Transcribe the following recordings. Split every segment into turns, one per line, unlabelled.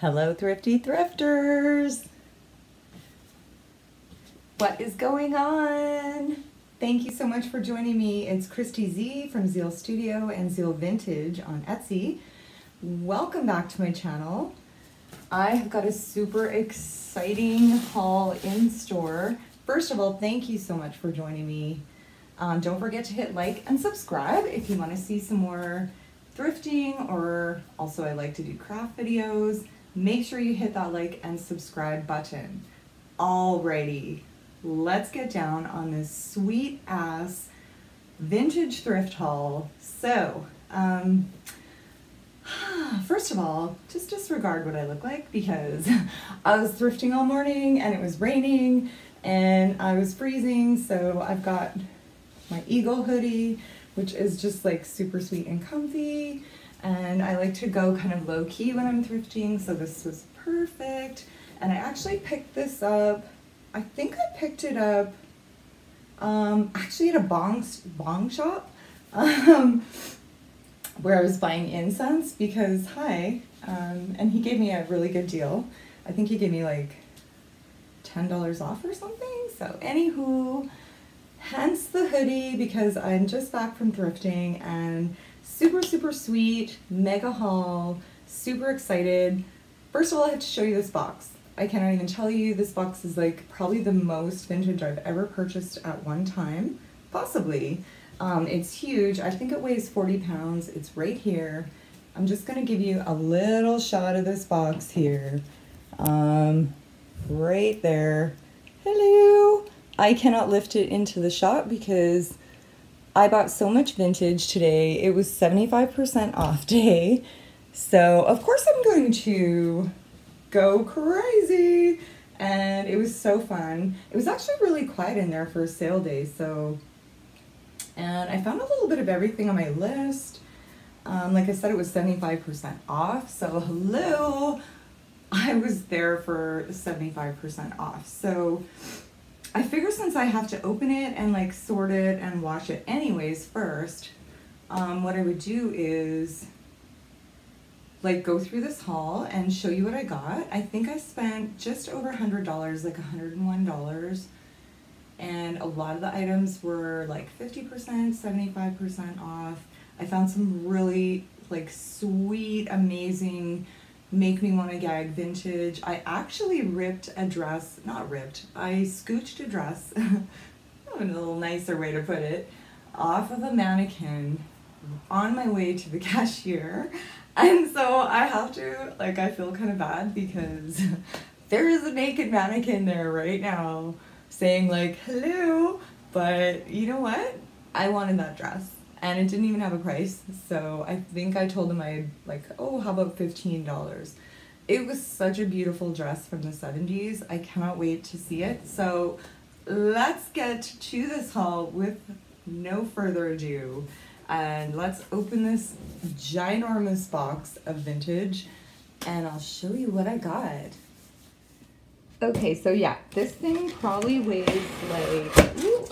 Hello, thrifty thrifters. What is going on? Thank you so much for joining me. It's Christy Z from Ziehl Studio and Ziehl Vintage on Etsy. Welcome back to my channel. I have got a super exciting haul in store. First of all, thank you so much for joining me. Um, don't forget to hit like and subscribe if you want to see some more thrifting or also I like to do craft videos make sure you hit that like and subscribe button. Alrighty, let's get down on this sweet ass vintage thrift haul. So, um, first of all, just disregard what I look like because I was thrifting all morning and it was raining and I was freezing. So I've got my Eagle hoodie, which is just like super sweet and comfy and I like to go kind of low key when I'm thrifting, so this was perfect. And I actually picked this up, I think I picked it up um, actually at a bong, bong shop um, where I was buying incense because, hi, um, and he gave me a really good deal. I think he gave me like $10 off or something. So anywho, hence the hoodie because I'm just back from thrifting and super, super sweet, mega haul, super excited. First of all, I have to show you this box. I cannot even tell you, this box is like probably the most vintage I've ever purchased at one time, possibly. Um, it's huge, I think it weighs 40 pounds, it's right here. I'm just gonna give you a little shot of this box here. Um, right there. Hello! I cannot lift it into the shot because I bought so much vintage today. It was 75% off day. So of course I'm going to go crazy. And it was so fun. It was actually really quiet in there for sale day. So, and I found a little bit of everything on my list. Um, like I said, it was 75% off. So hello, I was there for 75% off. So I figure since I have to open it and like sort it and wash it anyways first, um, what I would do is like go through this haul and show you what I got. I think I spent just over a $100, like $101. And a lot of the items were like 50%, 75% off. I found some really like sweet, amazing make me want to gag vintage. I actually ripped a dress, not ripped, I scooched a dress, a little nicer way to put it, off of a mannequin on my way to the cashier. And so I have to, like, I feel kind of bad because there is a naked mannequin there right now saying, like, hello. But you know what? I wanted that dress and it didn't even have a price. So I think I told him I like, oh, how about fifteen dollars? It was such a beautiful dress from the 70s. I cannot wait to see it. So let's get to this haul with no further ado. And let's open this ginormous box of vintage and I'll show you what I got. Okay, so yeah, this thing probably weighs like, ooh,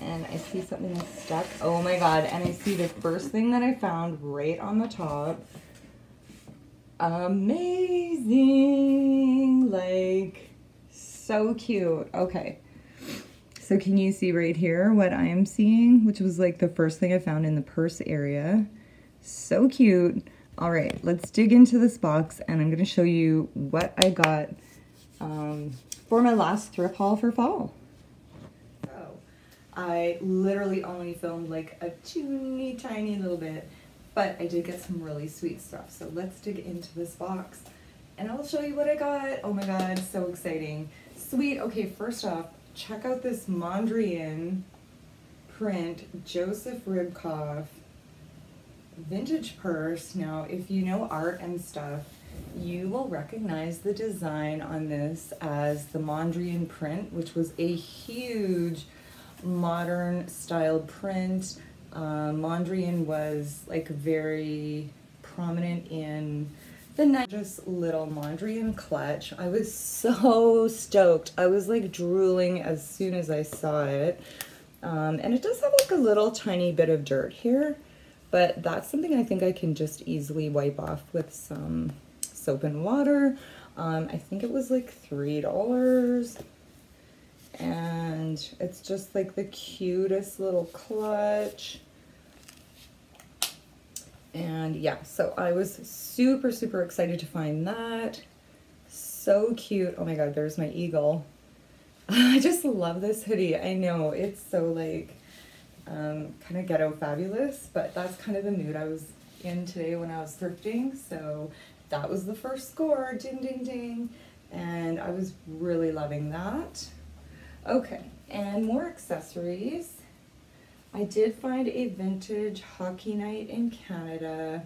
and I see something stuck. Oh my God. And I see the first thing that I found right on the top. Amazing. Like, so cute. Okay. So can you see right here what I am seeing, which was like the first thing I found in the purse area. So cute. All right, let's dig into this box and I'm gonna show you what I got um, for my last thrift haul for fall. I literally only filmed like a teeny tiny little bit, but I did get some really sweet stuff. So let's dig into this box and I'll show you what I got. Oh my God, so exciting. Sweet, okay, first off, check out this Mondrian print Joseph Ribkoff vintage purse. Now, if you know art and stuff, you will recognize the design on this as the Mondrian print, which was a huge modern style print. Uh, Mondrian was like very prominent in the night. Just little Mondrian clutch. I was so stoked. I was like drooling as soon as I saw it. Um, and it does have like a little tiny bit of dirt here, but that's something I think I can just easily wipe off with some soap and water. Um, I think it was like $3. And it's just like the cutest little clutch. And yeah, so I was super, super excited to find that. So cute. Oh my God, there's my eagle. I just love this hoodie. I know it's so like um, kind of ghetto fabulous, but that's kind of the mood I was in today when I was thrifting. So that was the first score, ding, ding, ding. And I was really loving that. Okay, and more accessories. I did find a vintage Hockey Night in Canada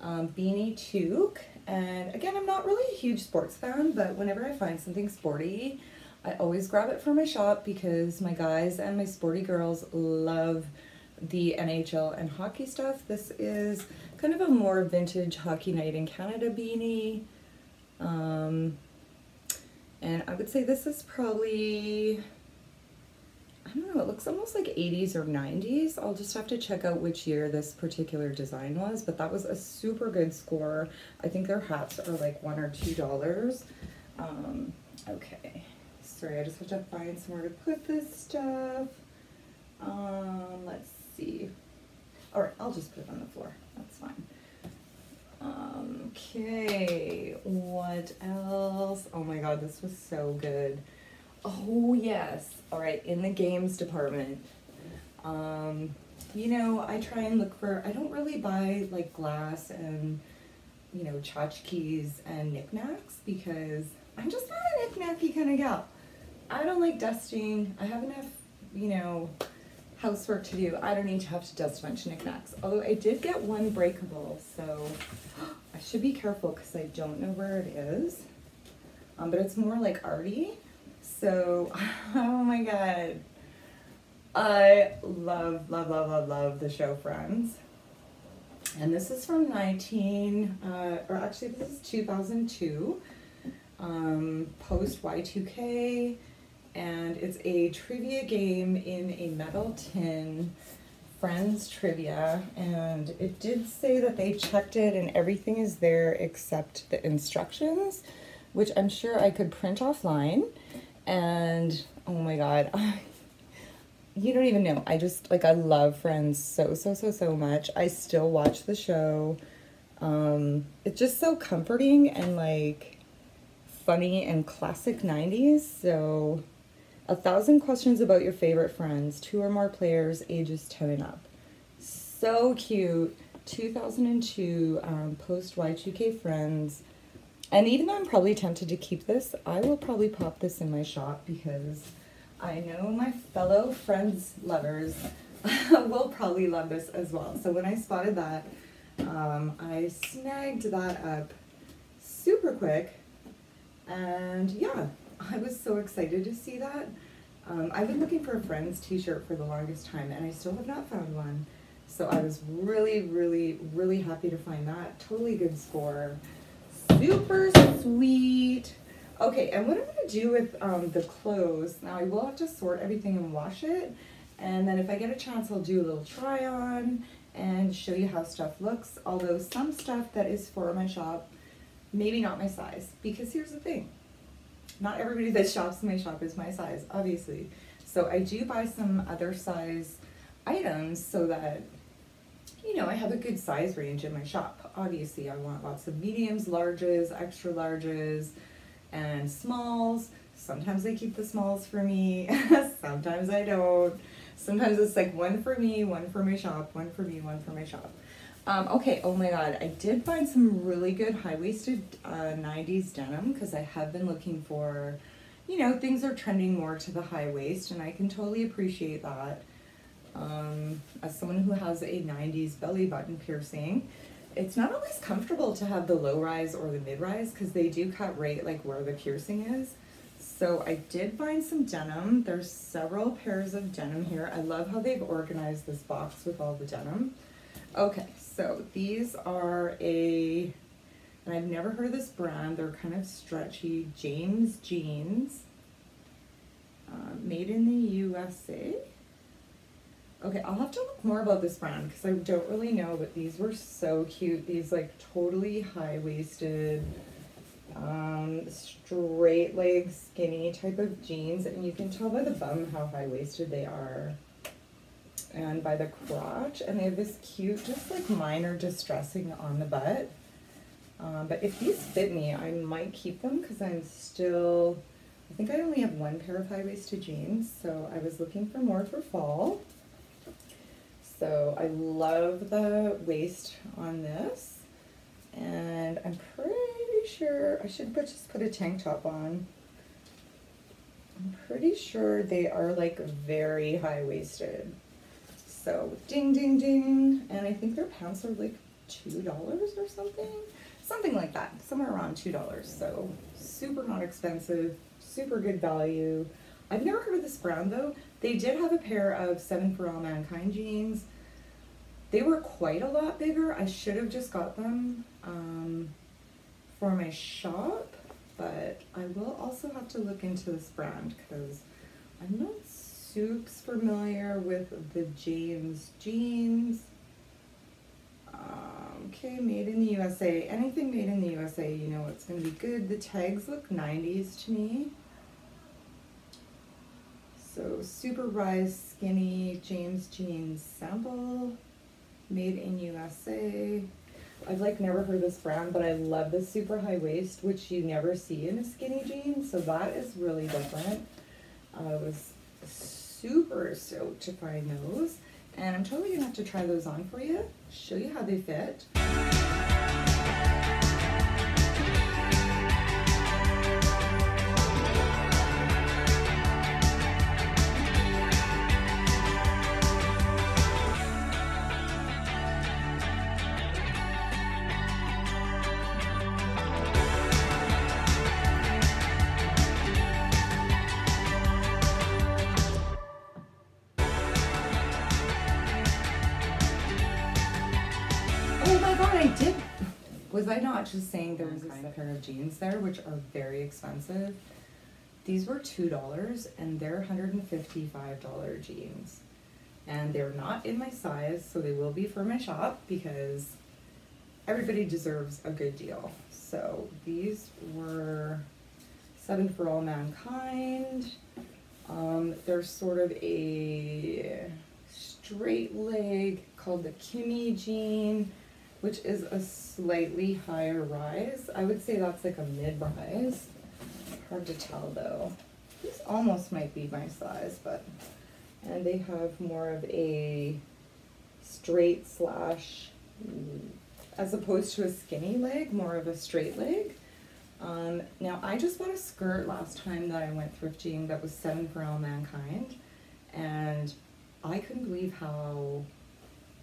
um, beanie toque. And again, I'm not really a huge sports fan, but whenever I find something sporty, I always grab it for my shop because my guys and my sporty girls love the NHL and hockey stuff. This is kind of a more vintage Hockey Night in Canada beanie. Um, and I would say this is probably, I don't know, it looks almost like 80s or 90s. I'll just have to check out which year this particular design was, but that was a super good score. I think their hats are like one or two dollars. Um, okay, sorry, I just have to find somewhere to put this stuff. Um, let's see. All right, I'll just put it on the floor. That's fine. Um, okay, what else? Oh my god, this was so good. Oh yes. All right, in the games department. Um, you know, I try and look for I don't really buy like glass and you know, tchotchkes and knickknacks because I'm just not a knickknacky kind of gal. I don't like dusting. I have enough, you know, housework to do. I don't need to have to dust bunch of knickknacks. Although I did get one breakable, so I should be careful because I don't know where it is. Um, but it's more like arty. So, oh my god. I love, love, love, love, love the show Friends. And this is from 19, uh, or actually this is 2002, um, post Y2K and it's a trivia game in a metal tin friends trivia. And it did say that they checked it and everything is there except the instructions which I'm sure I could print offline. And oh my god you don't even know. I just like I love friends so so so so much. I still watch the show. Um it's just so comforting and like funny and classic 90s so a thousand questions about your favorite friends, two or more players, ages 10 and up. So cute. 2002 um, post Y2K Friends. And even though I'm probably tempted to keep this, I will probably pop this in my shop because I know my fellow Friends lovers will probably love this as well. So when I spotted that, um, I snagged that up super quick. And yeah, I was so excited to see that. Um, I've been looking for a Friends t-shirt for the longest time and I still have not found one. So I was really, really, really happy to find that. Totally good score. Super sweet. Okay, and what I'm to do with um, the clothes, now I will have to sort everything and wash it. And then if I get a chance, I'll do a little try on and show you how stuff looks. Although some stuff that is for my shop, maybe not my size. Because here's the thing, not everybody that shops in my shop is my size, obviously. So I do buy some other size items so that, you know, I have a good size range in my shop. Obviously, I want lots of mediums, larges, extra larges, and smalls. Sometimes I keep the smalls for me, sometimes I don't. Sometimes it's like one for me, one for my shop, one for me, one for my shop. Um, okay, oh my god, I did find some really good high-waisted uh, 90s denim because I have been looking for, you know, things are trending more to the high waist and I can totally appreciate that. Um, as someone who has a 90s belly button piercing, it's not always comfortable to have the low rise or the mid rise because they do cut right like where the piercing is. So I did find some denim. There's several pairs of denim here. I love how they've organized this box with all the denim. Okay, so these are a, and I've never heard of this brand, they're kind of stretchy, James Jeans, uh, made in the USA. Okay, I'll have to look more about this brand because I don't really know, but these were so cute. These like totally high-waisted um, straight leg, skinny type of jeans, and you can tell by the bum how high waisted they are, and by the crotch. And they have this cute, just like minor distressing on the butt. Um, but if these fit me, I might keep them because I'm still. I think I only have one pair of high waisted jeans, so I was looking for more for fall. So I love the waist on this, and I'm pretty sure, I should put, just put a tank top on. I'm pretty sure they are like very high-waisted. So ding, ding, ding. And I think their pants are like $2 or something. Something like that, somewhere around $2. So super not expensive, super good value. I've never heard of this brand though. They did have a pair of Seven for All Mankind jeans. They were quite a lot bigger. I should have just got them. Um, for my shop, but I will also have to look into this brand because I'm not super familiar with the James jeans. Um, okay, made in the USA. Anything made in the USA, you know it's going to be good. The tags look 90s to me. So super rise skinny James jeans sample made in USA. I've like never heard this brand, but I love the super high waist, which you never see in a skinny jean. So that is really different. I was super stoked to find those. And I'm totally gonna have to try those on for you, show you how they fit. Not just saying there was a pair of jeans there, which are very expensive? These were $2 and they're $155 jeans. And they're not in my size, so they will be for my shop because everybody deserves a good deal. So these were Seven for All Mankind. Um, they're sort of a straight leg called the Kimmie jean which is a slightly higher rise. I would say that's like a mid-rise. Hard to tell though. This almost might be my size, but, and they have more of a straight slash, as opposed to a skinny leg, more of a straight leg. Um, now I just bought a skirt last time that I went thrifting that was seven for all mankind, and I couldn't believe how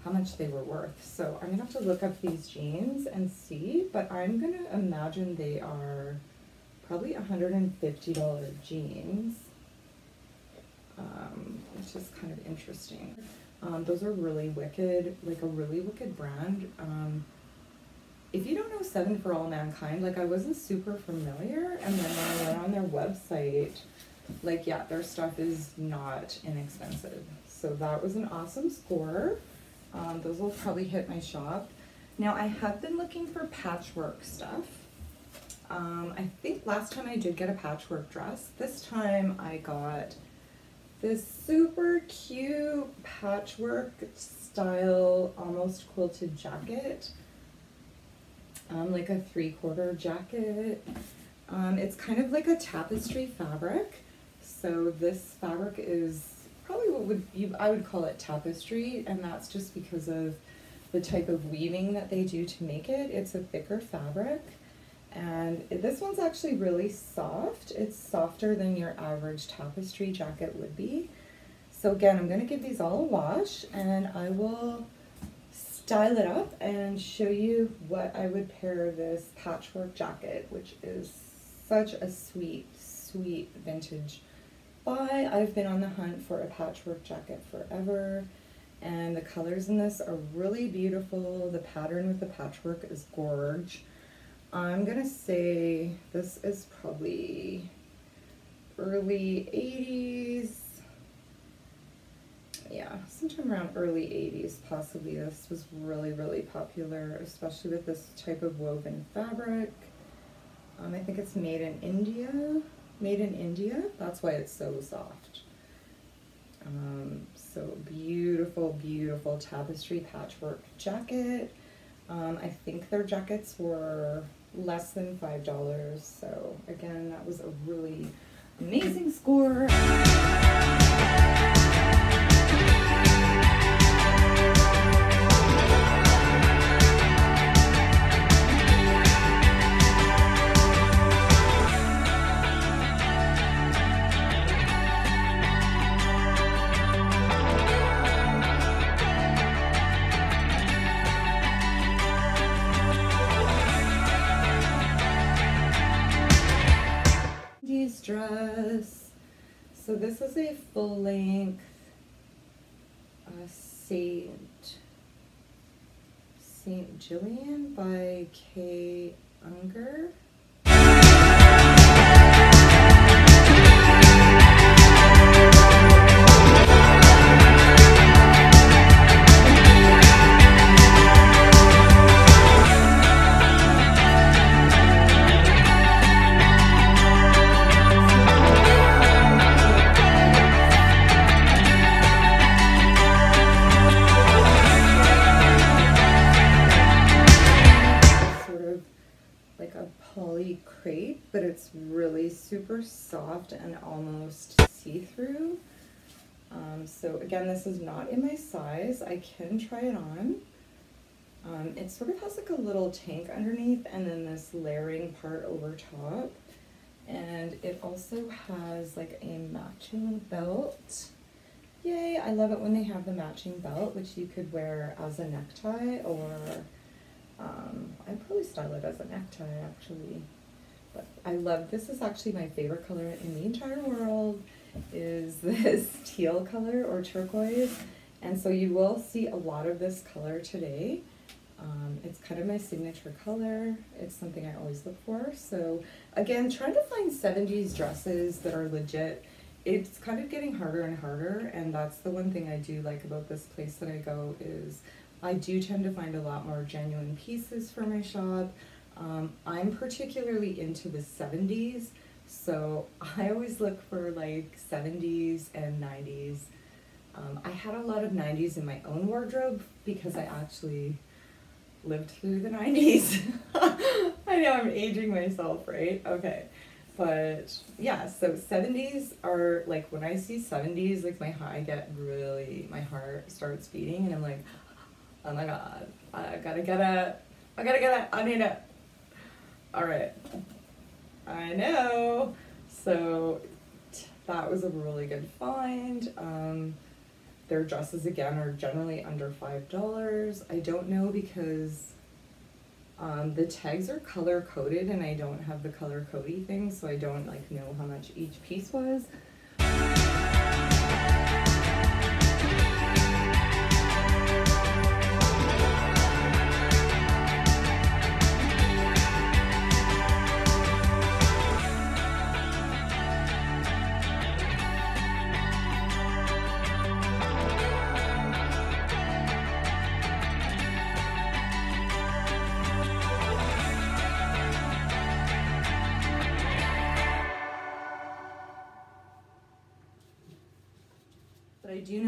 how much they were worth. So I'm gonna have to look up these jeans and see, but I'm gonna imagine they are probably $150 jeans, um, which is kind of interesting. Um, those are really wicked, like a really wicked brand. Um, if you don't know Seven for All Mankind, like I wasn't super familiar, and then when I went on their website, like yeah, their stuff is not inexpensive. So that was an awesome score. Um, those will probably hit my shop. Now I have been looking for patchwork stuff. Um, I think last time I did get a patchwork dress. This time I got this super cute patchwork style almost quilted jacket. Um, like a three quarter jacket. Um, it's kind of like a tapestry fabric. So this fabric is probably what would you I would call it tapestry, and that's just because of the type of weaving that they do to make it. It's a thicker fabric, and this one's actually really soft. It's softer than your average tapestry jacket would be. So again, I'm going to give these all a wash, and I will style it up and show you what I would pair this patchwork jacket, which is such a sweet, sweet vintage I've been on the hunt for a patchwork jacket forever and the colors in this are really beautiful. The pattern with the patchwork is gorge. I'm gonna say this is probably early 80s. Yeah, sometime around early 80s possibly. This was really, really popular, especially with this type of woven fabric. Um, I think it's made in India. Made in India. That's why it's so soft. Um, so beautiful, beautiful tapestry patchwork jacket. Um, I think their jackets were less than $5. So again, that was a really amazing score. Full length uh, Saint Saint Gillian by Kay Unger. Soft and almost see-through. Um, so again, this is not in my size. I can try it on. Um, it sort of has like a little tank underneath and then this layering part over top. And it also has like a matching belt. Yay, I love it when they have the matching belt, which you could wear as a necktie or um, I'd probably style it as a necktie actually. I love, this is actually my favorite color in the entire world, is this teal color or turquoise. And so you will see a lot of this color today. Um, it's kind of my signature color. It's something I always look for. So again, trying to find 70s dresses that are legit. It's kind of getting harder and harder. And that's the one thing I do like about this place that I go is I do tend to find a lot more genuine pieces for my shop. Um, I'm particularly into the 70s, so I always look for like 70s and 90s. Um, I had a lot of 90s in my own wardrobe because I actually lived through the 90s. I know I'm aging myself, right? Okay. But yeah, so 70s are like when I see 70s, like my I get really, my heart starts beating and I'm like, oh my God, I gotta get it. I gotta get it. I need it. All right. I know. So that was a really good find. Um, their dresses again are generally under five dollars. I don't know because um, the tags are color coded and I don't have the color cody thing, so I don't like know how much each piece was.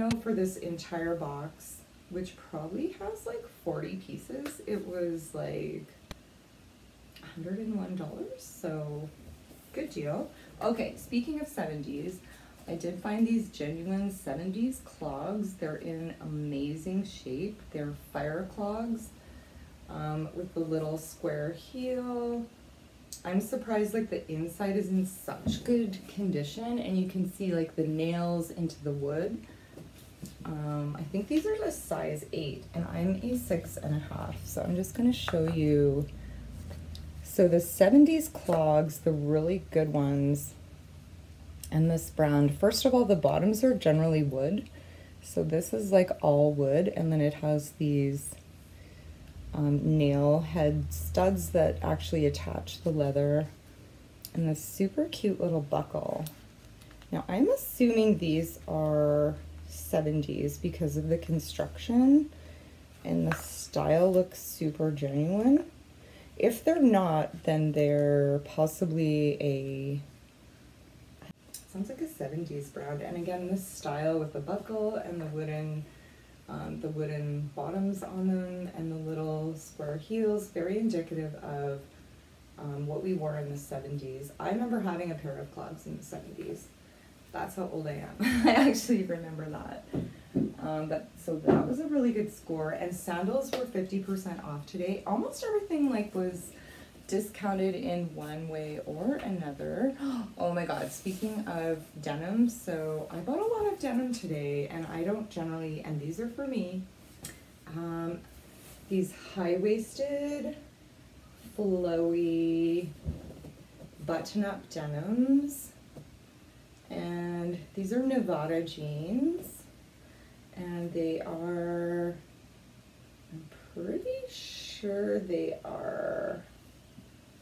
Know for this entire box, which probably has like 40 pieces, it was like $101, so good deal. Okay, speaking of 70s, I did find these genuine 70s clogs. They're in amazing shape. They're fire clogs um, with the little square heel. I'm surprised like the inside is in such good condition and you can see like the nails into the wood. Um, I think these are a size 8 and I'm a six and a half. So I'm just going to show you. So the 70s clogs, the really good ones, and this brand, first of all, the bottoms are generally wood. So this is like all wood and then it has these um, nail head studs that actually attach the leather and this super cute little buckle. Now I'm assuming these are 70s because of the construction and the style looks super genuine. If they're not, then they're possibly a sounds like a 70s brand. And again, this style with the buckle and the wooden um, the wooden bottoms on them and the little square heels, very indicative of um, what we wore in the 70s. I remember having a pair of clogs in the 70s. That's how old I am. I actually remember that. Um, but so that was a really good score. And sandals were 50% off today. Almost everything like was discounted in one way or another. Oh my god, speaking of denim, so I bought a lot of denim today and I don't generally, and these are for me, um, these high-waisted, flowy, button-up denims. And these are Nevada jeans and they are, I'm pretty sure they are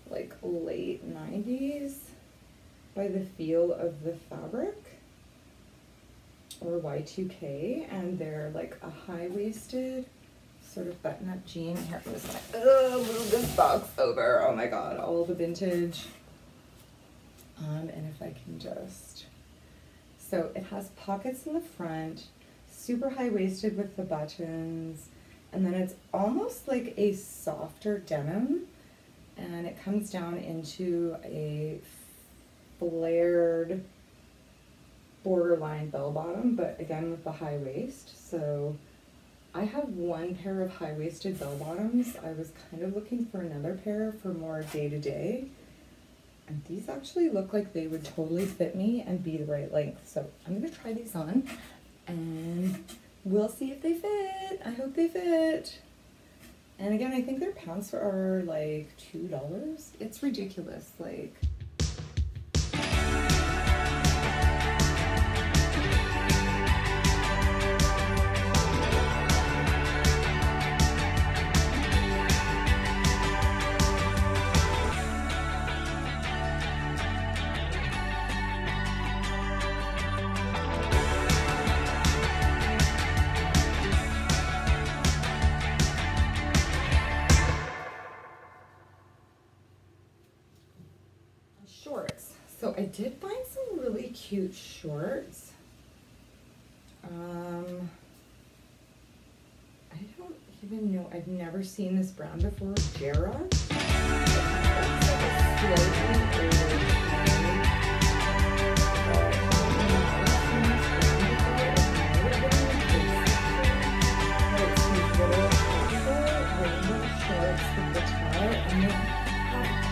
like late 90s by the feel of the fabric or Y2K and they're like a high-waisted sort of button-up jean. Here, I'm move this box over. Oh my god, all the vintage. Um, and if I can just, so it has pockets in the front, super high-waisted with the buttons, and then it's almost like a softer denim and it comes down into a flared borderline bell bottom, but again with the high waist. So I have one pair of high-waisted bell bottoms. I was kind of looking for another pair for more day-to-day. And these actually look like they would totally fit me and be the right length. So I'm gonna try these on and we'll see if they fit. I hope they fit. And again, I think their pants are like $2. It's ridiculous. Like, cute shorts. Um, I don't even know. I've never seen this brand before. Jera.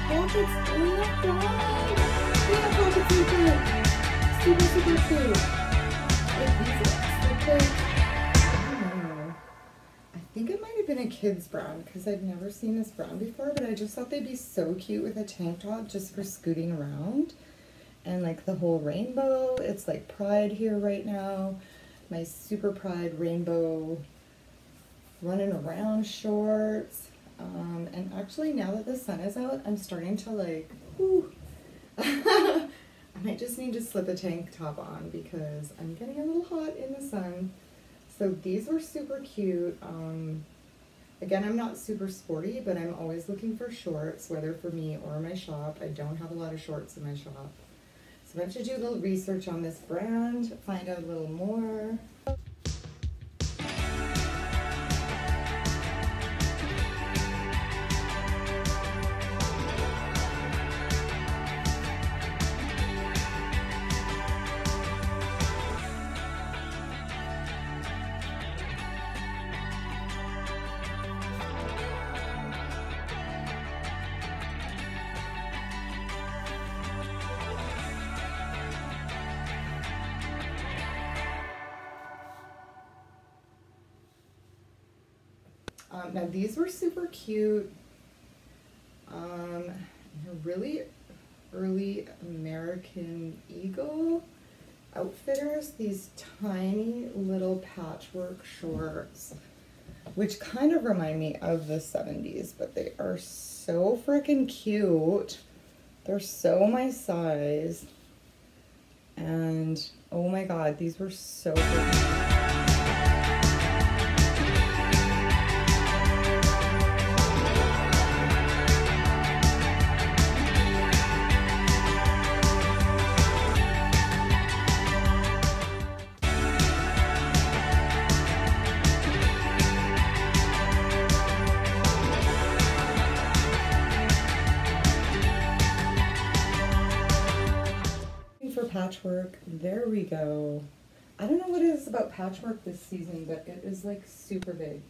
Pockets in the. I think it might have been a kid's brown because I've never seen this brown before, but I just thought they'd be so cute with a tank top just for scooting around. And like the whole rainbow, it's like pride here right now. My super pride rainbow running around shorts. Um, and actually now that the sun is out, I'm starting to like. I might just need to slip a tank top on because I'm getting a little hot in the sun. So these were super cute. Um, again, I'm not super sporty, but I'm always looking for shorts, whether for me or my shop. I don't have a lot of shorts in my shop. So I have to do a little research on this brand, find out a little more. Now these were super cute. Um, really early American Eagle outfitters. These tiny little patchwork shorts, which kind of remind me of the 70s, but they are so freaking cute. They're so my size. And oh my god, these were so. There we go. I don't know what it is about patchwork this season, but it is like super big.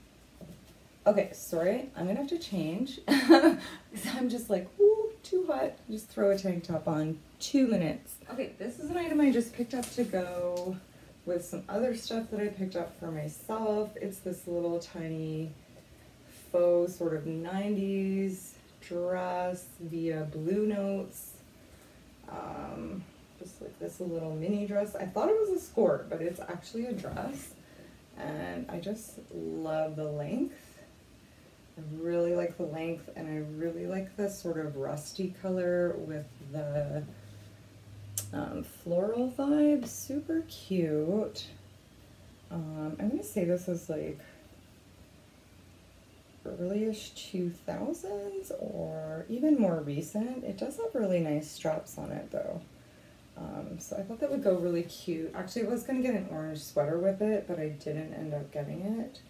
Okay, sorry, I'm gonna have to change. I'm just like, ooh, too hot. Just throw a tank top on, two minutes. Okay, this is an item I just picked up to go with some other stuff that I picked up for myself. It's this little tiny faux sort of 90s dress via Blue Notes. Um, just like this little mini dress. I thought it was a skirt, but it's actually a dress. And I just love the length. I really like the length and I really like the sort of rusty color with the um, floral vibe. Super cute. Um, I'm gonna say this is like earlyish 2000s or even more recent. It does have really nice straps on it though. Um, so I thought that would go really cute. Actually, I was going to get an orange sweater with it, but I didn't end up getting it.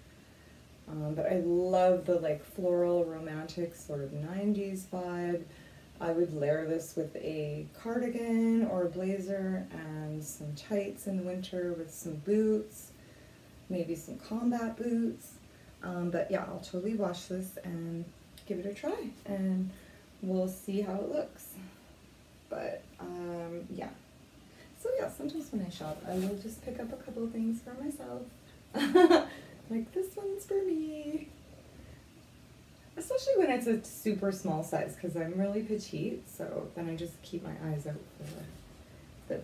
Um, but I love the like floral, romantic sort of 90s vibe. I would layer this with a cardigan or a blazer and some tights in the winter with some boots, maybe some combat boots. Um, but yeah, I'll totally wash this and give it a try and we'll see how it looks. But um, yeah. So yeah, sometimes when I shop, I will just pick up a couple things for myself. like this one's for me. Especially when it's a super small size because I'm really petite, so then I just keep my eyes out for the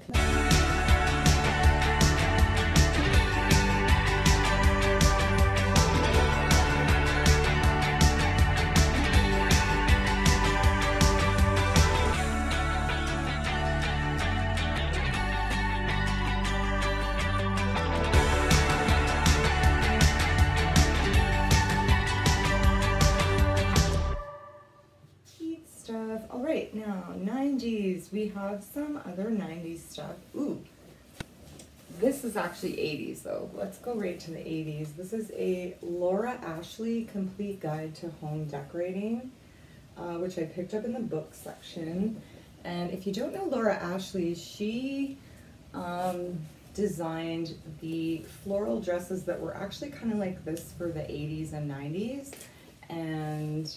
90s. We have some other 90s stuff. Ooh, this is actually 80s though. Let's go right to the 80s. This is a Laura Ashley Complete Guide to Home Decorating, uh, which I picked up in the book section. And if you don't know Laura Ashley, she um, designed the floral dresses that were actually kind of like this for the 80s and 90s. And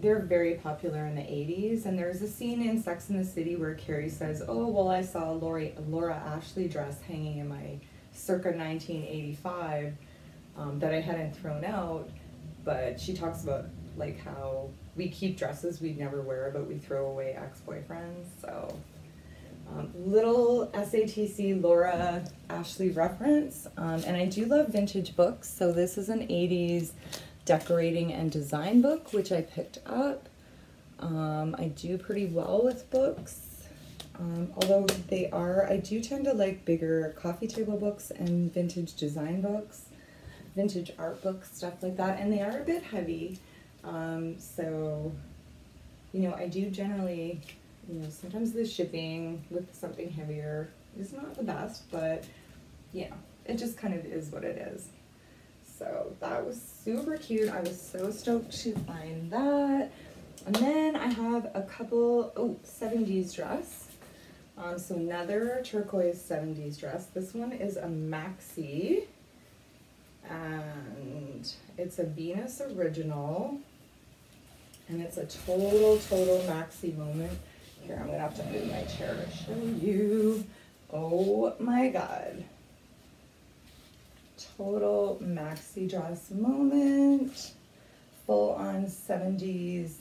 they're very popular in the 80s. And there's a scene in Sex in the City where Carrie says, Oh, well, I saw a Laura, Ashley dress hanging in my circa 1985 um, that I hadn't thrown out. But she talks about like how we keep dresses we'd never wear, but we throw away ex boyfriends. So, um, little SATC Laura Ashley reference. Um, and I do love vintage books. So, this is an 80s decorating and design book, which I picked up. Um, I do pretty well with books, um, although they are, I do tend to like bigger coffee table books and vintage design books, vintage art books, stuff like that, and they are a bit heavy. Um, so, you know, I do generally, you know, sometimes the shipping with something heavier is not the best, but, know, it just kind of is what it is. So that was super cute. I was so stoked to find that. And then I have a couple, oh, 70s dress. Um, so another turquoise 70s dress. This one is a maxi. And it's a Venus original. And it's a total, total maxi moment. Here, I'm to have to move my chair to show you. Oh my God total maxi dress moment, full on 70s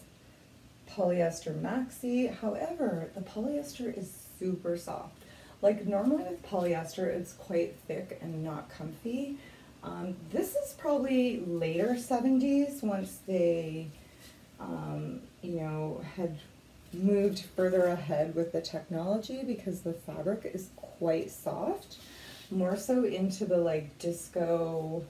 polyester maxi. However, the polyester is super soft. Like normally with polyester, it's quite thick and not comfy. Um, this is probably later 70s once they, um, you know, had moved further ahead with the technology because the fabric is quite soft more so into the like disco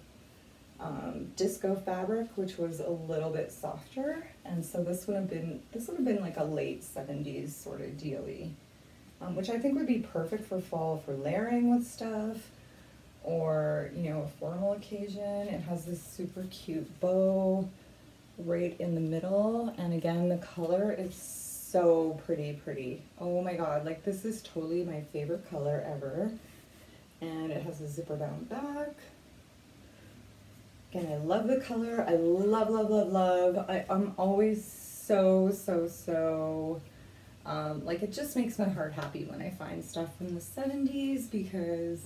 um, disco fabric, which was a little bit softer. And so this would have been this would have been like a late 70s sort of dealy, um, which I think would be perfect for fall for layering with stuff or you know a formal occasion. It has this super cute bow right in the middle, and again the color is so pretty, pretty. Oh my god, like this is totally my favorite color ever. And it has a zipper down back. Again, I love the color. I love, love, love, love. I, I'm always so, so, so, um, like it just makes my heart happy when I find stuff from the 70s because,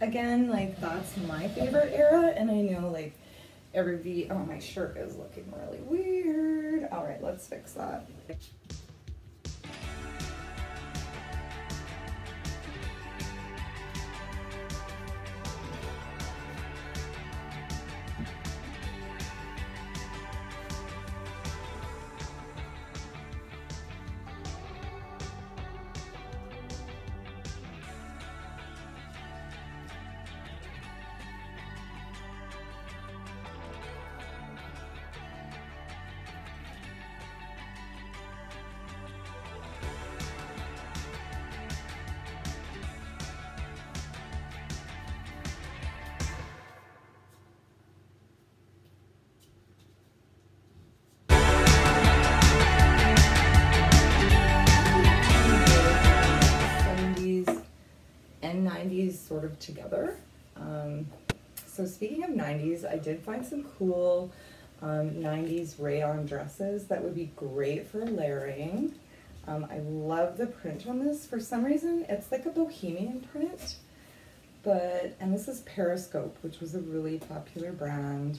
again, like that's my favorite era. And I know like every, V, oh, my shirt is looking really weird. All right, let's fix that. 90s sort of together. Um, so speaking of 90s, I did find some cool um, 90s rayon dresses that would be great for layering. Um, I love the print on this. For some reason, it's like a bohemian print, but, and this is Periscope, which was a really popular brand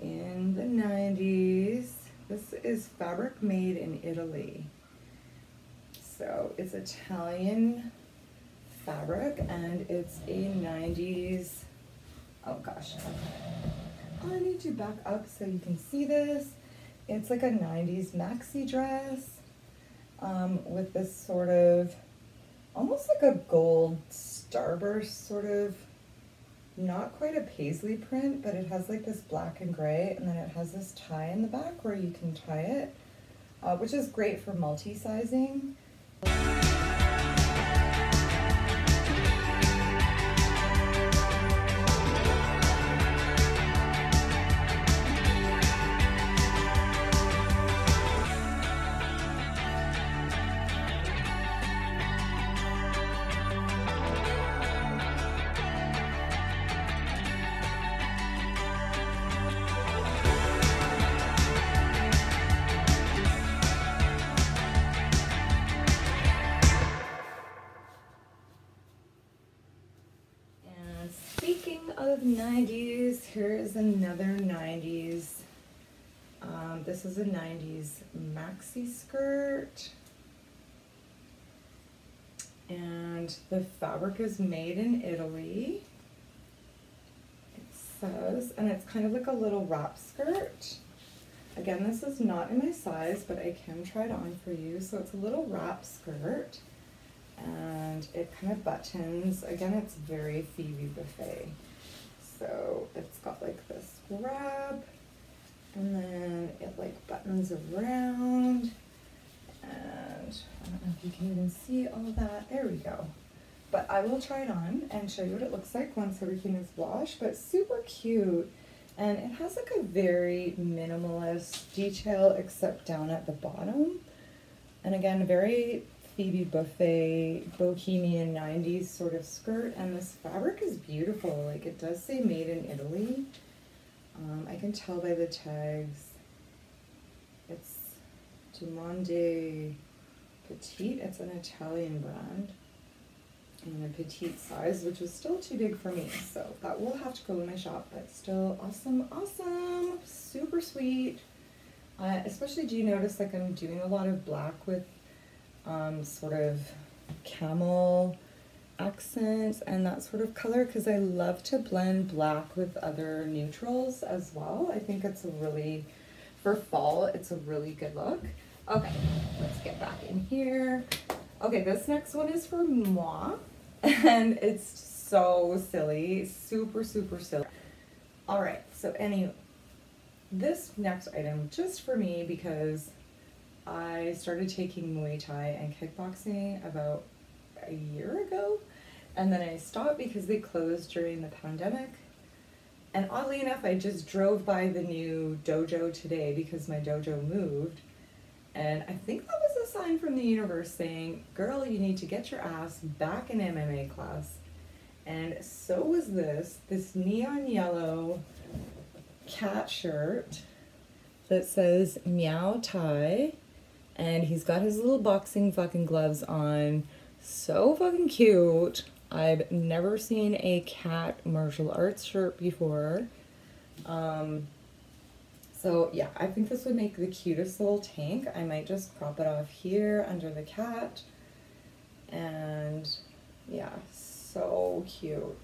in the 90s. This is fabric made in Italy. So it's Italian fabric and it's a 90s, oh gosh, I need to back up so you can see this. It's like a 90s maxi dress um, with this sort of, almost like a gold starburst sort of, not quite a paisley print, but it has like this black and gray and then it has this tie in the back where you can tie it, uh, which is great for multi-sizing. Is another 90s. Um, this is a 90s maxi skirt. And the fabric is made in Italy. It says, and it's kind of like a little wrap skirt. Again, this is not in my size, but I can try it on for you. So it's a little wrap skirt and it kind of buttons. Again, it's very Phoebe Buffay. So it's got like this grab and then it like buttons around and I don't know if you can even see all that. There we go. But I will try it on and show you what it looks like once everything is washed, but super cute. And it has like a very minimalist detail except down at the bottom. And again, very Phoebe Buffay bohemian 90s sort of skirt and this fabric is beautiful. Like it does say made in Italy. Um, I can tell by the tags. It's Demande Petite. It's an Italian brand. In a petite size which is still too big for me so that will have to go in my shop but still awesome awesome. Super sweet. Uh, especially do you notice like I'm doing a lot of black with um, sort of camel accents and that sort of color because I love to blend black with other neutrals as well. I think it's a really, for fall, it's a really good look. Okay, let's get back in here. Okay, this next one is for moi and it's so silly, super, super silly. All right, so anyway, this next item just for me because I started taking Muay Thai and kickboxing about a year ago, and then I stopped because they closed during the pandemic. And oddly enough, I just drove by the new dojo today because my dojo moved, and I think that was a sign from the universe saying, girl, you need to get your ass back in MMA class. And so was this, this neon yellow cat shirt that says meow Thai. And he's got his little boxing fucking gloves on. So fucking cute. I've never seen a cat martial arts shirt before. Um, so yeah, I think this would make the cutest little tank. I might just crop it off here under the cat. And yeah, so cute.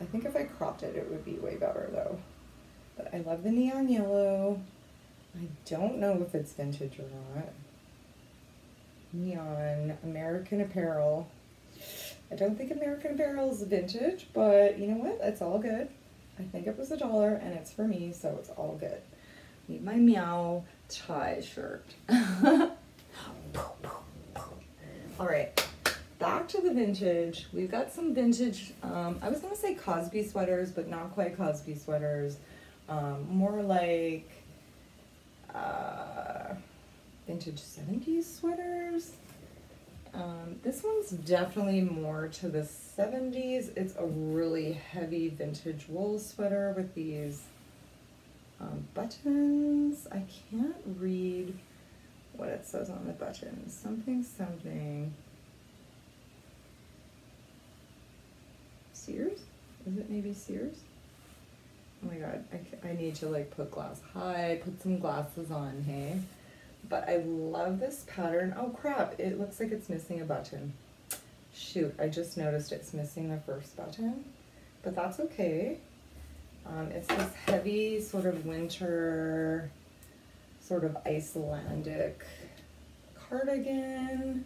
I think if I cropped it, it would be way better though. But I love the neon yellow. I don't know if it's vintage or not. Neon American Apparel. I don't think American Apparel is vintage, but you know what? It's all good. I think it was a dollar and it's for me, so it's all good. Need my meow Thai shirt. all right, back to the vintage. We've got some vintage, um, I was gonna say Cosby sweaters, but not quite Cosby sweaters. Um, more like uh, vintage 70s sweaters. Um, this one's definitely more to the 70s. It's a really heavy vintage wool sweater with these um, buttons. I can't read what it says on the buttons. Something, something. Sears? Is it maybe Sears? Oh my god, I, I need to like put glass high, put some glasses on, hey? But I love this pattern. Oh crap, it looks like it's missing a button. Shoot, I just noticed it's missing the first button, but that's okay. Um, it's this heavy sort of winter, sort of Icelandic cardigan,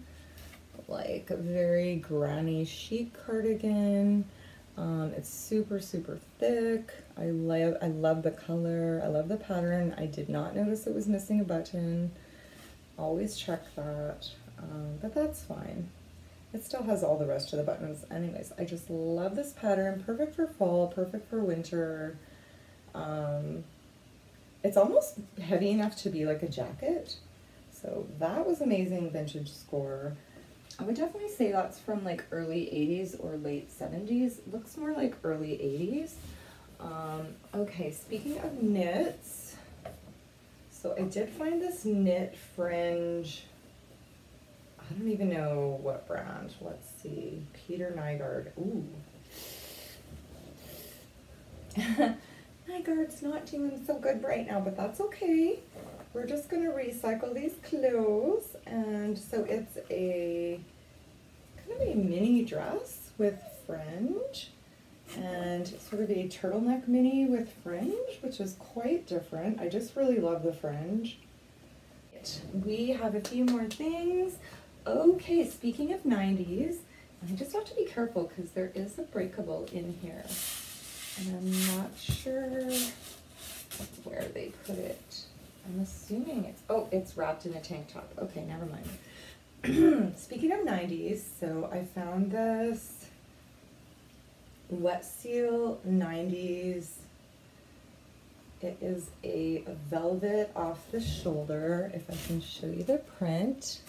like a very granny chic cardigan. Um, it's super, super thick. I love, I love the color. I love the pattern. I did not notice it was missing a button. Always check that, um, but that's fine. It still has all the rest of the buttons. Anyways, I just love this pattern. Perfect for fall, perfect for winter. Um, it's almost heavy enough to be like a jacket. So that was amazing vintage score. I would definitely say that's from like early 80s or late 70s. Looks more like early 80s. Um, okay, speaking of knits, so I did find this knit fringe. I don't even know what brand. Let's see. Peter Nygard. Ooh. Nygard's not doing so good right now, but that's okay. We're just going to recycle these clothes. And so it's a kind of a mini dress with fringe and sort of a turtleneck mini with fringe, which is quite different. I just really love the fringe. We have a few more things. Okay, speaking of 90s, I just have to be careful because there is a breakable in here. And I'm not sure where they put it. I'm assuming it's, oh, it's wrapped in a tank top. Okay, never mind. Speaking of 90s, so I found this Wet Seal 90s. It is a velvet off the shoulder, if I can show you the print.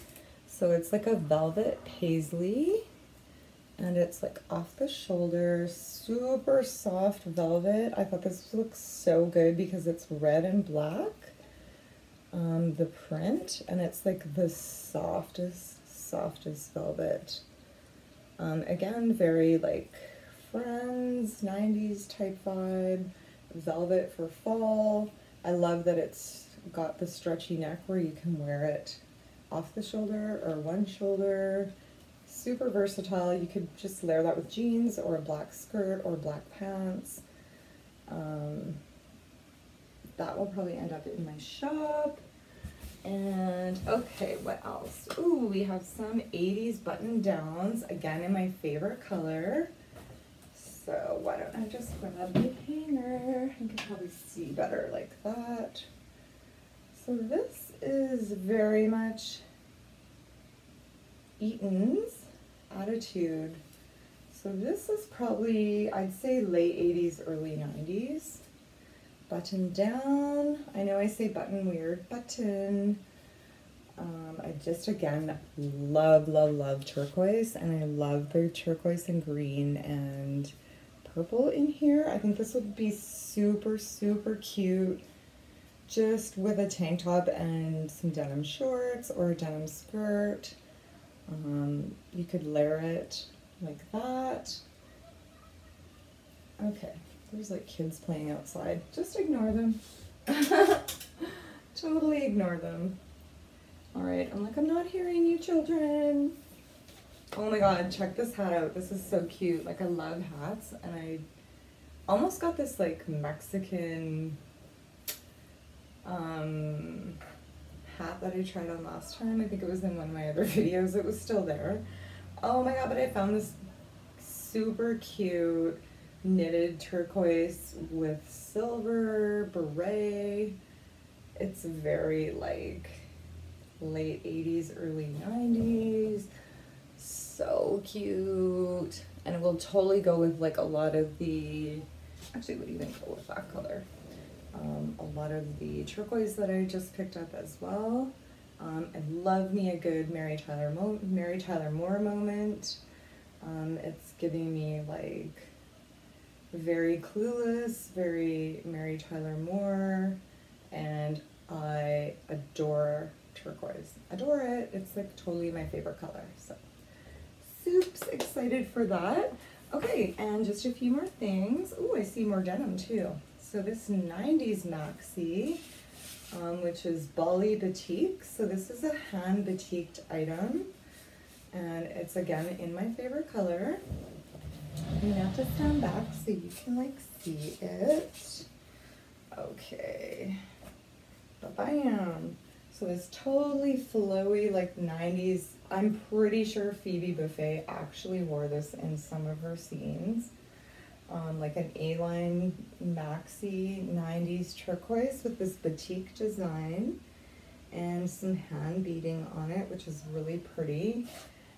So it's like a velvet paisley and it's like off the shoulder, super soft velvet. I thought this looks so good because it's red and black, um, the print, and it's like the softest, softest velvet. Um, again, very like Friends, 90s type vibe, velvet for fall. I love that it's got the stretchy neck where you can wear it off the shoulder or one shoulder super versatile. You could just layer that with jeans or a black skirt or black pants. Um, that will probably end up in my shop. And okay, what else? Ooh, we have some 80s button downs, again in my favorite color. So why don't I just grab the hanger? You can probably see better like that. So this is very much Eaton's attitude. So this is probably, I'd say late 80s, early 90s. Button down. I know I say button weird. Button. Um, I just again love, love, love turquoise, and I love the turquoise and green and purple in here. I think this would be super, super cute just with a tank top and some denim shorts or a denim skirt. Um, you could layer it like that. Okay, there's like kids playing outside. Just ignore them. totally ignore them. All right, I'm like, I'm not hearing you children. Oh my God, check this hat out. This is so cute. Like I love hats and I almost got this like Mexican um, hat that I tried on last time. I think it was in one of my other videos. It was still there. Oh my god, but I found this super cute knitted turquoise with silver beret. It's very like late 80s, early 90s. So cute. And it will totally go with like a lot of the, actually would even go with that color um, a lot of the turquoise that I just picked up as well. Um, I love me a good Mary Tyler Mo- Mary Tyler Moore moment. Um, it's giving me like very clueless, very Mary Tyler Moore, and I adore turquoise. Adore it. It's like totally my favorite color. So, excited for that. Okay, and just a few more things. Oh, I see more denim too. So this 90s maxi, um, which is Bali Batik. So this is a hand batiqued item. And it's again in my favorite color. You have to stand back so you can like see it. Okay. Bam. So this totally flowy, like 90s. I'm pretty sure Phoebe Buffay actually wore this in some of her scenes um, like an A-line maxi 90s turquoise with this batik design and some hand beading on it, which is really pretty.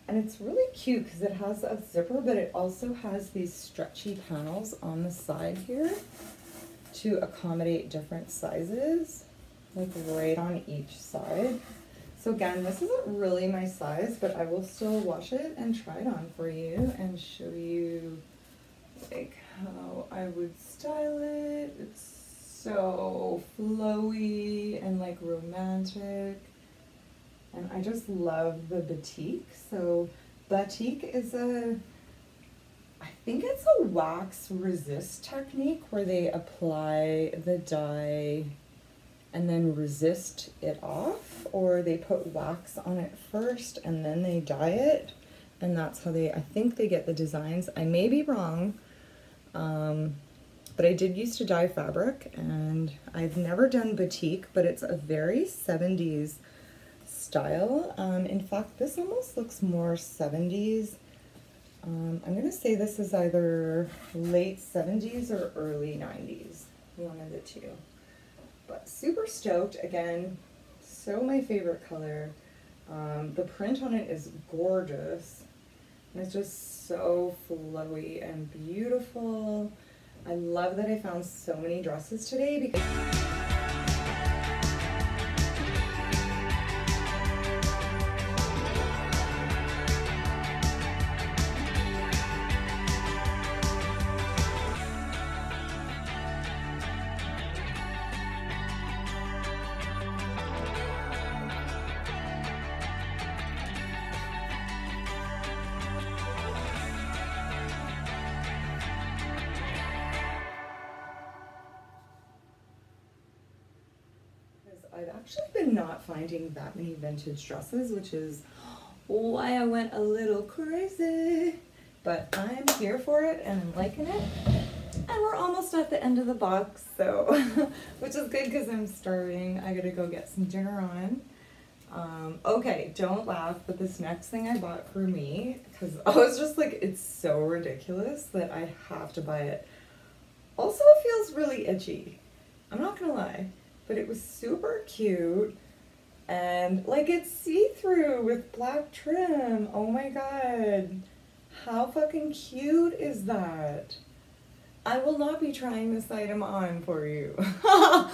And it's really cute because it has a zipper, but it also has these stretchy panels on the side here to accommodate different sizes, like right on each side. So again, this isn't really my size, but I will still wash it and try it on for you and show you like how I would style it. It's so flowy and like romantic. And I just love the batik. So batik is a, I think it's a wax resist technique where they apply the dye and then resist it off or they put wax on it first and then they dye it and that's how they I think they get the designs. I may be wrong, um, but I did used to dye fabric and I've never done batik, but it's a very 70s style. Um, in fact, this almost looks more 70s. Um, I'm gonna say this is either late 70s or early 90s, one of the two. But super stoked, again, so my favorite color. Um, the print on it is gorgeous. And it's just so flowy and beautiful. I love that I found so many dresses today because I've actually been not finding that many vintage dresses, which is why I went a little crazy. But I'm here for it and I'm liking it. And we're almost at the end of the box, so, which is good because I'm starving. I gotta go get some dinner on. Um, okay, don't laugh, but this next thing I bought for me, because I was just like, it's so ridiculous that I have to buy it. Also, it feels really itchy. I'm not gonna lie but it was super cute. And like it's see-through with black trim. Oh my god. How fucking cute is that? I will not be trying this item on for you.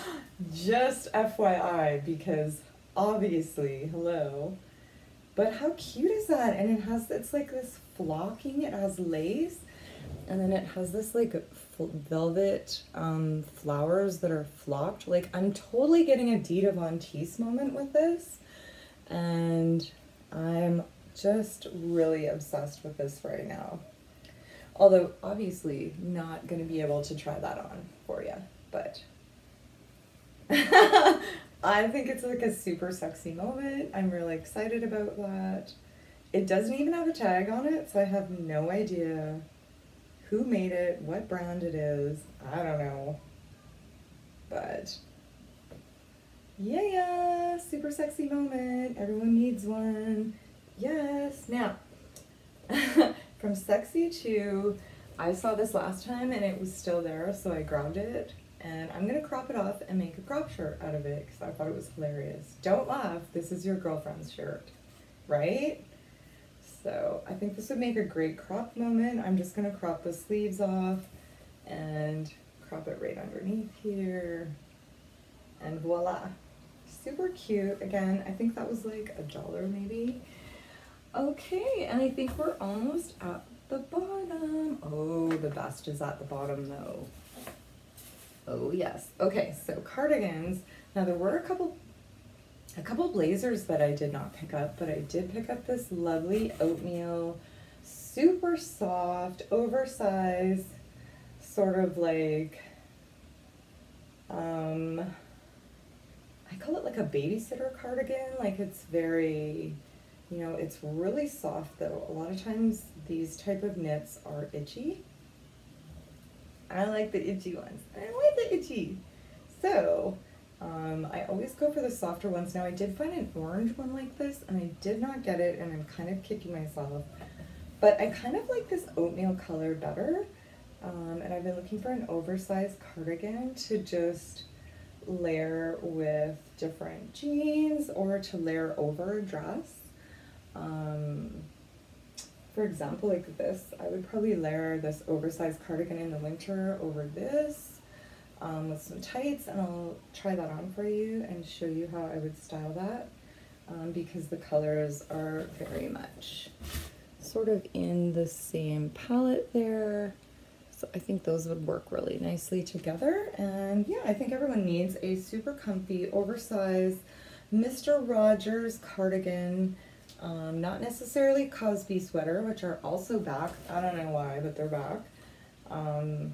Just FYI, because obviously, hello. But how cute is that? And it has, it's like this flocking, it has lace, and then it has this like velvet um, flowers that are flocked. Like I'm totally getting a Dita Von Teese moment with this. And I'm just really obsessed with this right now. Although obviously not to be able to try that on for you, but I think it's like a super sexy moment. I'm really excited about that. It doesn't even have a tag on it, so I have no idea who made it, what brand it is. I don't know. But yeah, super sexy moment. Everyone needs one. Yes. Now, from sexy to, I saw this last time and it was still there, so I grabbed it. And I'm gonna crop it off and make a crop shirt out of it because I thought it was hilarious. Don't laugh, this is your girlfriend's shirt, right? So I think this would make a great crop moment. I'm just gonna crop the sleeves off and crop it right underneath here. And voila, super cute. Again, I think that was like a dollar maybe. Okay, and I think we're almost at the bottom. Oh, the best is at the bottom though. Oh yes. Okay, so cardigans. Now there were a couple a couple blazers that I did not pick up, but I did pick up this lovely oatmeal, super soft, oversized, sort of like um I call it like a babysitter cardigan. Like it's very you know, it's really soft though. A lot of times these type of knits are itchy. I like the itchy ones. I like the itchy. So, um, I always go for the softer ones. Now I did find an orange one like this and I did not get it and I'm kind of kicking myself. But I kind of like this oatmeal color better. Um, and I've been looking for an oversized cardigan to just layer with different jeans or to layer over a dress. Um, for example, like this, I would probably layer this oversized cardigan in the winter over this um, with some tights and I'll try that on for you and show you how I would style that um, because the colors are very much sort of in the same palette there. So I think those would work really nicely together. And yeah, I think everyone needs a super comfy, oversized Mr. Rogers cardigan um, not necessarily Cosby sweater, which are also back. I don't know why, but they're back. Um,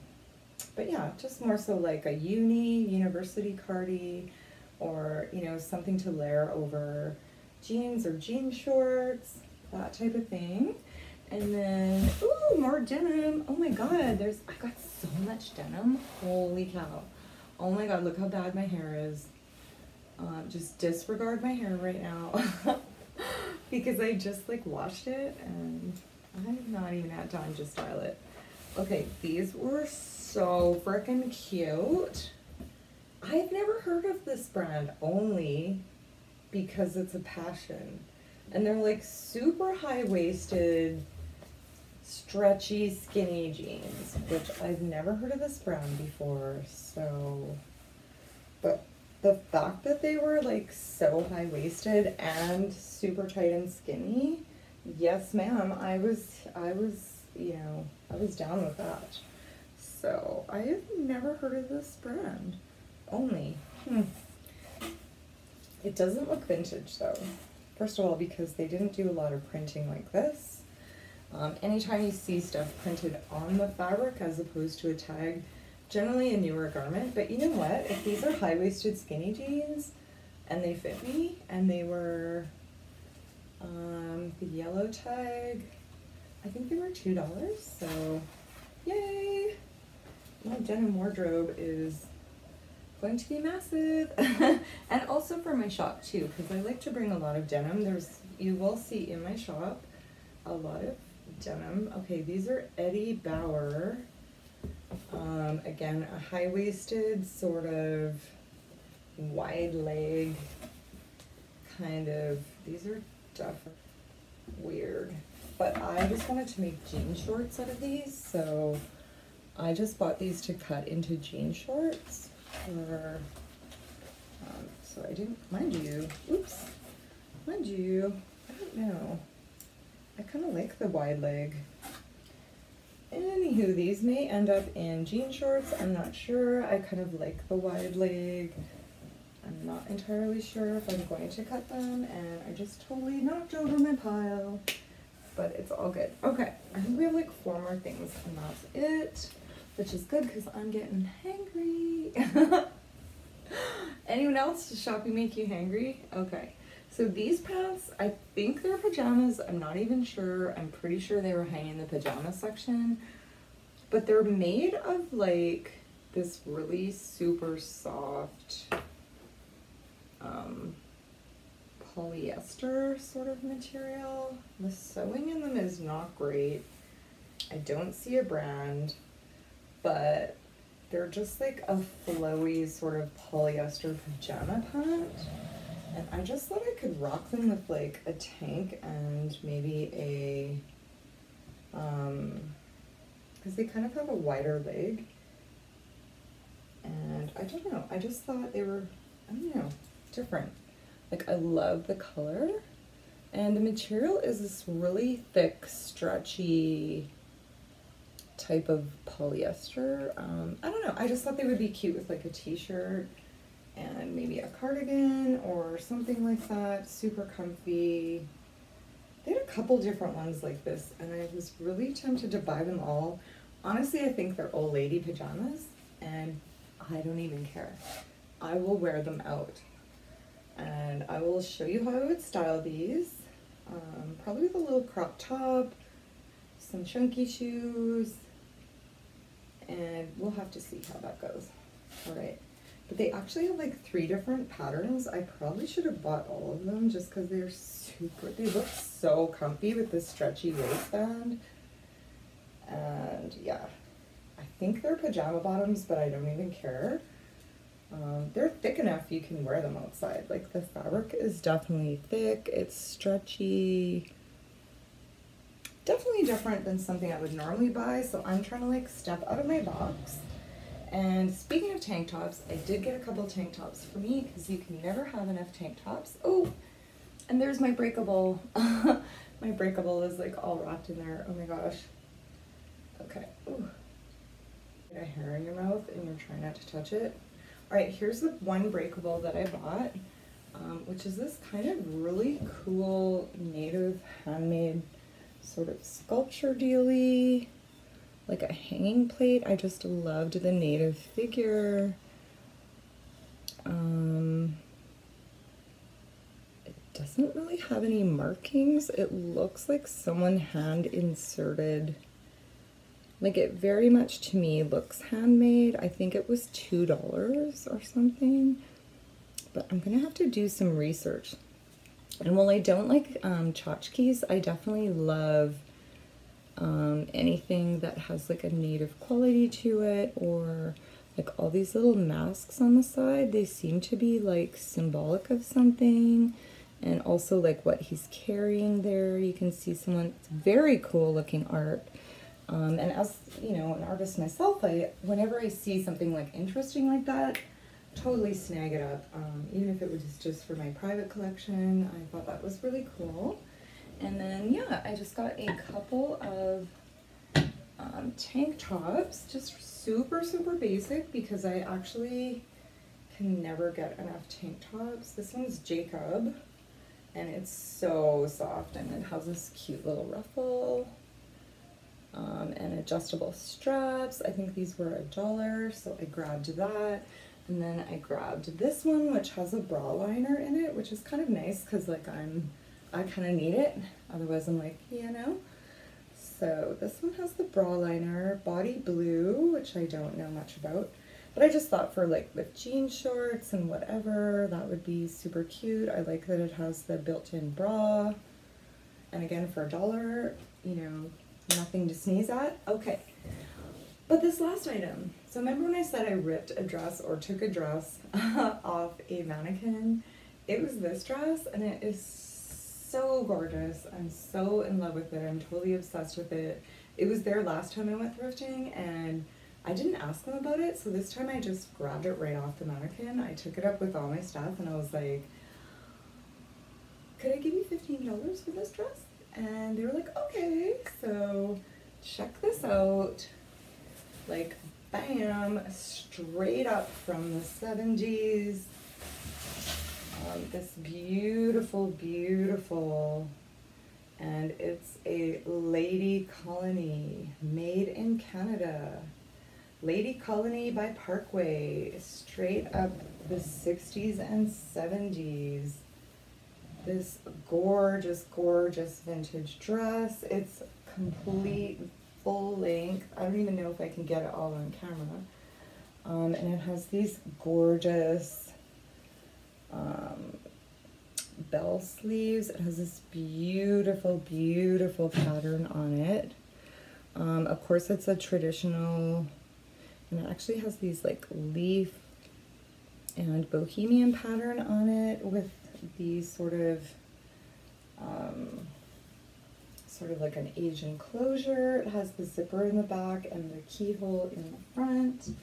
but yeah, just more so like a uni, university cardi, or, you know, something to layer over jeans or jean shorts, that type of thing. And then, ooh, more denim. Oh my god, there's, I got so much denim. Holy cow. Oh my god, look how bad my hair is. Uh, just disregard my hair right now. because I just like washed it and I've not even had time to style it. Okay, these were so freaking cute. I've never heard of this brand only because it's a passion. And they're like super high-waisted, stretchy, skinny jeans, which I've never heard of this brand before. So, but the fact that they were like so high waisted and super tight and skinny, yes, ma'am, I was, I was, you know, I was down with that. So I have never heard of this brand. Only. Hmm. It doesn't look vintage though. First of all, because they didn't do a lot of printing like this. Um, anytime you see stuff printed on the fabric as opposed to a tag, generally a newer garment, but you know what? If these are high-waisted skinny jeans and they fit me and they were um, the yellow tag, I think they were $2, so yay! My denim wardrobe is going to be massive. and also for my shop too, because I like to bring a lot of denim. There's, you will see in my shop a lot of denim. Okay, these are Eddie Bauer um, again, a high-waisted sort of wide leg kind of, these are definitely weird. But I just wanted to make jean shorts out of these, so I just bought these to cut into jean shorts for um, So I didn't, mind you, oops, mind you, I don't know. I kind of like the wide leg. Anywho, these may end up in jean shorts. I'm not sure. I kind of like the wide leg. I'm not entirely sure if I'm going to cut them, and I just totally knocked over my pile. But it's all good. Okay, I think we have like four more things, and that's it, which is good because I'm getting hangry. Anyone else? Does shopping make you hangry? Okay. So these pants, I think they're pajamas. I'm not even sure. I'm pretty sure they were hanging in the pajama section. But they're made of like this really super soft um, polyester sort of material. The sewing in them is not great. I don't see a brand, but they're just like a flowy sort of polyester pajama pant. And I just thought I could rock them with like a tank and maybe a, um, because they kind of have a wider leg. And I don't know, I just thought they were, I don't know, different. Like I love the color. And the material is this really thick, stretchy type of polyester. Um, I don't know, I just thought they would be cute with like a t-shirt and maybe a cardigan or something like that, super comfy. They had a couple different ones like this and I was really tempted to buy them all. Honestly, I think they're old lady pajamas and I don't even care. I will wear them out and I will show you how I would style these. Um, probably with a little crop top, some chunky shoes, and we'll have to see how that goes. All right. But they actually have like three different patterns. I probably should have bought all of them just because they're super, they look so comfy with this stretchy waistband. And yeah, I think they're pajama bottoms, but I don't even care. Um, they're thick enough you can wear them outside. Like the fabric is definitely thick, it's stretchy. Definitely different than something I would normally buy, so I'm trying to like step out of my box and speaking of tank tops, I did get a couple tank tops for me because you can never have enough tank tops. Oh, and there's my breakable. my breakable is like all wrapped in there. Oh my gosh. Okay. Ooh. Get a hair in your mouth and you're trying not to touch it. All right, here's the one breakable that I bought, um, which is this kind of really cool native handmade sort of sculpture dealy like a hanging plate. I just loved the native figure. Um, it doesn't really have any markings. It looks like someone hand inserted, like it very much to me looks handmade. I think it was $2 or something, but I'm gonna have to do some research. And while I don't like um, tchotchkes, I definitely love um, anything that has like a native quality to it or like all these little masks on the side they seem to be like symbolic of something. And also like what he's carrying there you can see someone it's very cool looking art. Um, and as you know an artist myself I whenever I see something like interesting like that totally snag it up um, even if it was just for my private collection I thought that was really cool and then, yeah, I just got a couple of um, tank tops, just super, super basic because I actually can never get enough tank tops. This one's Jacob and it's so soft and it has this cute little ruffle um, and adjustable straps. I think these were a dollar, so I grabbed that. And then I grabbed this one, which has a bra liner in it, which is kind of nice because like I'm I kind of need it. Otherwise, I'm like, you know. So this one has the bra liner, body blue, which I don't know much about. But I just thought for like with jean shorts and whatever, that would be super cute. I like that it has the built-in bra. And again, for a dollar, you know, nothing to sneeze at. Okay. But this last item. So remember when I said I ripped a dress or took a dress off a mannequin? It was this dress and it is so gorgeous. I'm so in love with it. I'm totally obsessed with it. It was there last time I went thrifting and I didn't ask them about it, so this time I just grabbed it right off the mannequin. I took it up with all my stuff and I was like, could I give you $15 for this dress? And they were like, okay. So check this out. Like, bam, straight up from the 70s. Um, this beautiful, beautiful, and it's a Lady Colony made in Canada. Lady Colony by Parkway, straight up the 60s and 70s. This gorgeous, gorgeous vintage dress. It's complete full length. I don't even know if I can get it all on camera. Um, and it has these gorgeous um, bell sleeves. It has this beautiful, beautiful pattern on it. Um, of course, it's a traditional and it actually has these like leaf and bohemian pattern on it with these sort of um, sort of like an Asian closure. It has the zipper in the back and the keyhole in the front.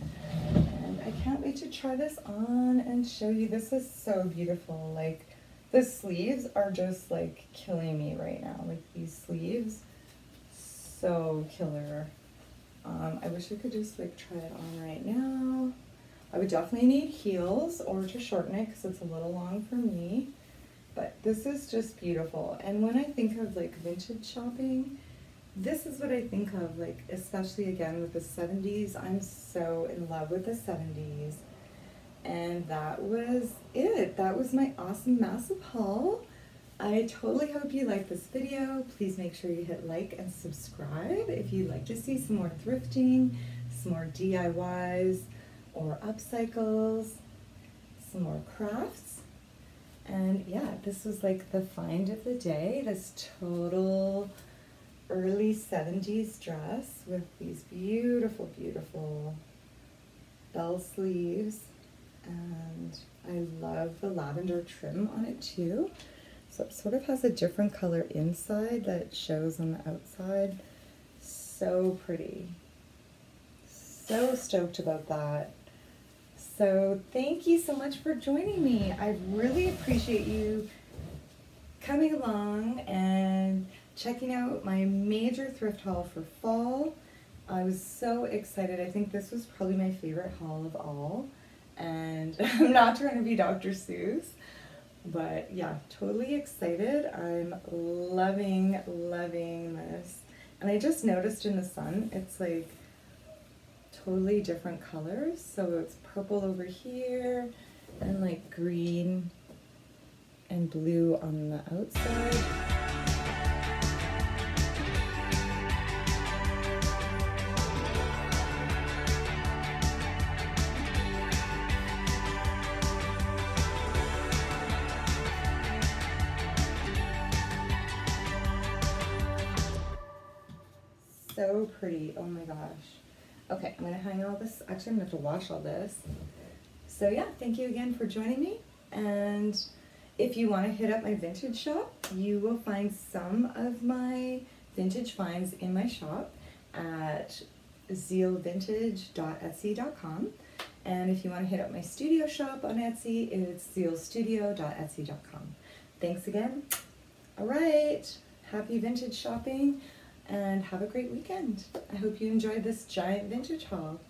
And I can't wait to try this on and show you. This is so beautiful. Like the sleeves are just like killing me right now. Like these sleeves, so killer. Um, I wish I could just like try it on right now. I would definitely need heels or to shorten it because it's a little long for me. But this is just beautiful. And when I think of like vintage shopping, this is what I think of, like especially again with the 70s. I'm so in love with the 70s. And that was it. That was my awesome massive haul. I totally hope you like this video. Please make sure you hit like and subscribe if you'd like to see some more thrifting, some more DIYs or upcycles, some more crafts. And yeah, this was like the find of the day, this total early 70s dress with these beautiful, beautiful bell sleeves. And I love the lavender trim on it too. So it sort of has a different color inside that shows on the outside. So pretty. So stoked about that. So thank you so much for joining me. I really appreciate you coming along and checking out my major thrift haul for fall. I was so excited. I think this was probably my favorite haul of all. And I'm not trying to be Dr. Seuss, but yeah, totally excited. I'm loving, loving this. And I just noticed in the sun, it's like totally different colors. So it's purple over here and like green and blue on the outside. so pretty. Oh my gosh. Okay, I'm gonna hang all this. Actually, I'm gonna have to wash all this. So yeah, thank you again for joining me. And if you wanna hit up my vintage shop, you will find some of my vintage finds in my shop at ziehlvintage.etsy.com. And if you want to hit up my studio shop on Etsy, it's ziehlstudio.etsy.com. Thanks again. All right. Happy vintage shopping and have a great weekend. I hope you enjoyed this giant vintage haul.